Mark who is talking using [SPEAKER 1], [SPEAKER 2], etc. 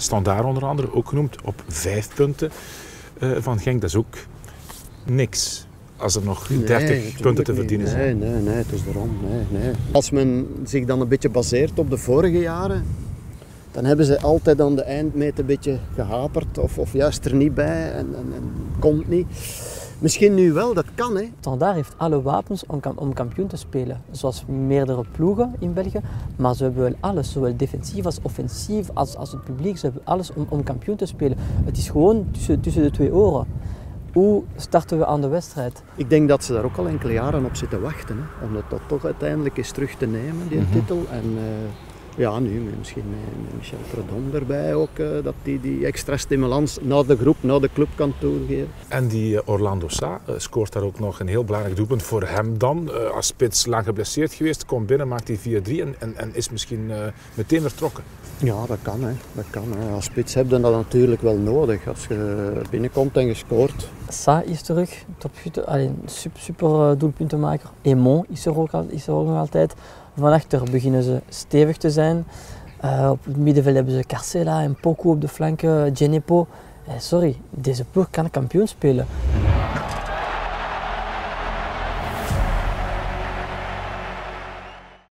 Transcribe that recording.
[SPEAKER 1] Standaard onder andere ook genoemd op vijf punten uh, van Genk. Dat is ook niks als er nog 30
[SPEAKER 2] nee,
[SPEAKER 1] punten te verdienen
[SPEAKER 2] nee,
[SPEAKER 1] zijn.
[SPEAKER 2] Nee, nee, het is erom. Nee, nee. Als men zich dan een beetje baseert op de vorige jaren, dan hebben ze altijd aan de eindmeet een beetje gehaperd of, of juist er niet bij en, en, en komt niet. Misschien nu wel, dat kan hè.
[SPEAKER 3] Standaard heeft alle wapens om, om kampioen te spelen. Zoals meerdere ploegen in België. Maar ze hebben wel alles, zowel defensief als offensief, als, als het publiek. Ze hebben alles om, om kampioen te spelen. Het is gewoon tussen, tussen de twee oren. Hoe starten we aan de wedstrijd?
[SPEAKER 2] Ik denk dat ze daar ook al enkele jaren op zitten wachten. Hè, om het toch uiteindelijk eens terug te nemen, die titel. En uh, ja, nu misschien met Michel Predom erbij ook, uh, dat die, die extra stimulans naar de groep, naar de club kan toegeven.
[SPEAKER 1] En die uh, Orlando Sa scoort daar ook nog een heel belangrijk doelpunt voor hem dan. als spits lang geblesseerd geweest, komt binnen, maakt hij 4-3 en, en, en, is misschien meteen vertrokken.
[SPEAKER 2] Ja, dat kan. Hè. Dat kan hè. Als spits heb je dat natuurlijk wel nodig. Als je binnenkomt en je scoort.
[SPEAKER 3] Sa is terug, topschutter, alleen super, super doelpuntenmaker. Emon is er ook, is er ook nog altijd. Van achter beginnen ze stevig te zijn. Uh, op het middenveld hebben ze Carcela en Poco op de flanken, Genepo. Eh, sorry, deze ploeg kan kampioen spelen.